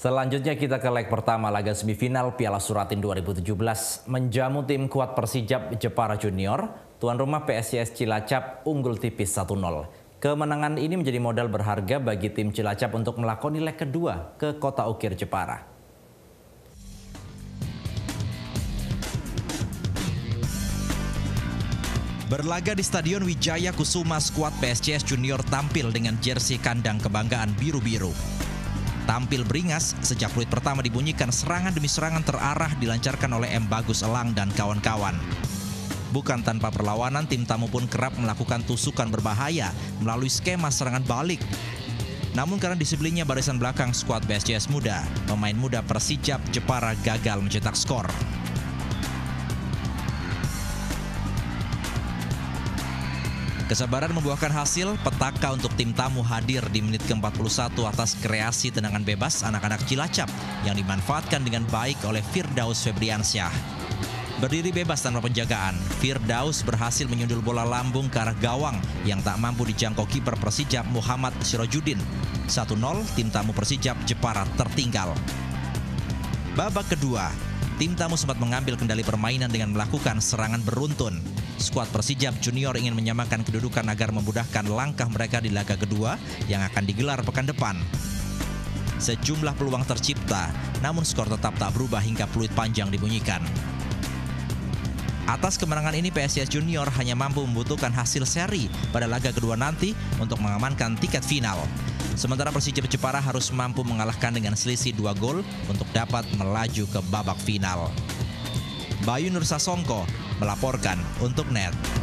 Selanjutnya kita ke leg pertama laga semifinal Piala Suratin 2017 menjamu tim kuat Persijap Jepara Junior, tuan rumah PSIS Cilacap unggul tipis 1-0. Kemenangan ini menjadi modal berharga bagi tim Cilacap untuk melakoni leg kedua ke kota Ukir Jepara. Berlaga di Stadion Wijaya Kusuma, skuad PSCS Junior tampil dengan jersey kandang kebanggaan biru-biru. Tampil beringas, sejak fluid pertama dibunyikan serangan demi serangan terarah dilancarkan oleh M. Bagus Elang dan kawan-kawan. Bukan tanpa perlawanan, tim tamu pun kerap melakukan tusukan berbahaya melalui skema serangan balik. Namun karena disiplinnya barisan belakang skuad BSJS muda, pemain muda Persijap Jepara gagal mencetak skor. Kesabaran membuahkan hasil, petaka untuk tim tamu hadir di menit ke-41 atas kreasi tendangan bebas anak-anak Cilacap yang dimanfaatkan dengan baik oleh Firdaus Febriansyah. Berdiri bebas tanpa penjagaan, Firdaus berhasil menyundul bola lambung ke arah gawang yang tak mampu dijangkau kiper Persijap Muhammad Sirojudin. 1-0, tim tamu Persijap Jepara tertinggal. Babak kedua, tim tamu sempat mengambil kendali permainan dengan melakukan serangan beruntun. Skuad Persijap Junior ingin menyamakan kedudukan agar memudahkan langkah mereka di laga kedua yang akan digelar pekan depan. Sejumlah peluang tercipta, namun skor tetap tak berubah hingga peluit panjang dibunyikan. Atas kemenangan ini PSIS Junior hanya mampu membutuhkan hasil seri pada laga kedua nanti untuk mengamankan tiket final. Sementara Persijap Jepara harus mampu mengalahkan dengan selisih dua gol untuk dapat melaju ke babak final. Bayu Nursasongko melaporkan untuk NET.